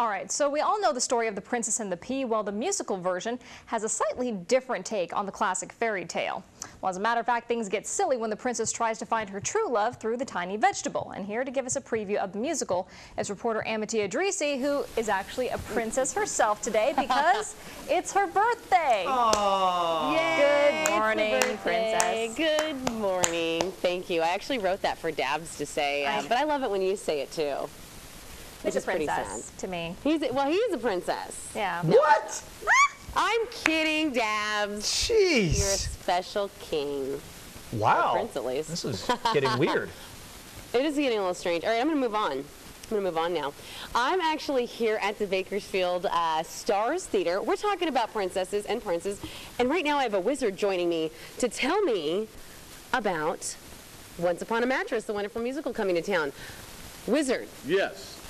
All right, so we all know the story of The Princess and the Pea. Well, the musical version has a slightly different take on the classic fairy tale. Well, as a matter of fact, things get silly when the princess tries to find her true love through the tiny vegetable. And here to give us a preview of the musical is reporter Amity Idrisi, who is actually a princess herself today because it's her birthday. Aww. Yay, Good morning, princess. Good morning. Thank you. I actually wrote that for Dabs to say, uh, but I love it when you say it too. He's a princess to me. He's a, well, he's a princess. Yeah. What? I'm kidding, Dabs. Jeez. You're a special king. Wow. Or prince, at least. This is getting weird. It is getting a little strange. All right, I'm going to move on. I'm going to move on now. I'm actually here at the Bakersfield uh, Stars Theater. We're talking about princesses and princes, and right now I have a wizard joining me to tell me about Once Upon a Mattress, the wonderful musical coming to town. Wizard. Yes.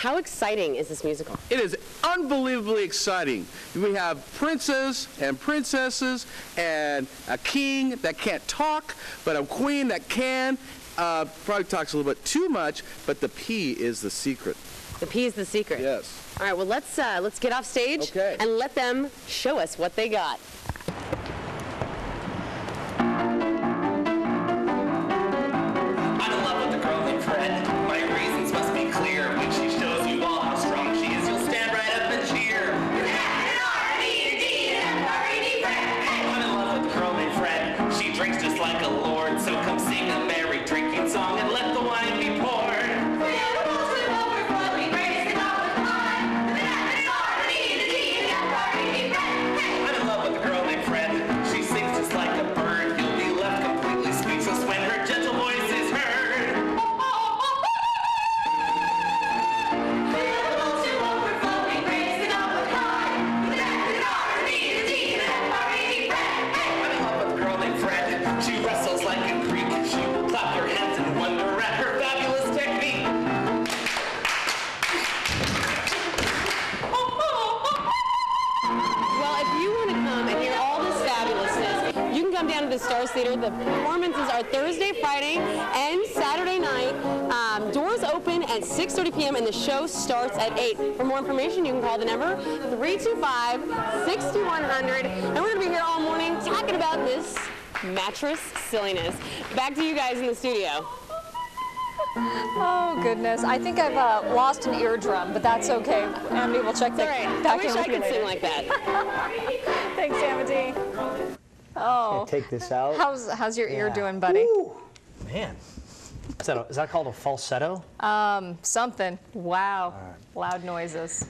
How exciting is this musical? It is unbelievably exciting. We have princes and princesses and a king that can't talk, but a queen that can. Uh, probably talks a little bit too much, but the pea is the secret. The pea is the secret. Yes. All right. Well, let's uh, let's get off stage okay. and let them show us what they got. drinks just like a come down to the Stars Theater. The performances are Thursday, Friday, and Saturday night. Um, doors open at 6.30 p.m. and the show starts at 8. For more information, you can call the number 325-6100. And we're going to be here all morning talking about this mattress silliness. Back to you guys in the studio. Oh goodness, I think I've uh, lost an eardrum, but that's okay. Amity will check that right. back I wish in I could later. sing like that. Thanks, Amity. Oh. Take this out. How's how's your ear doing, buddy? Ooh, man. Is that, a, is that called a falsetto? Um, something. Wow. Right. Loud noises.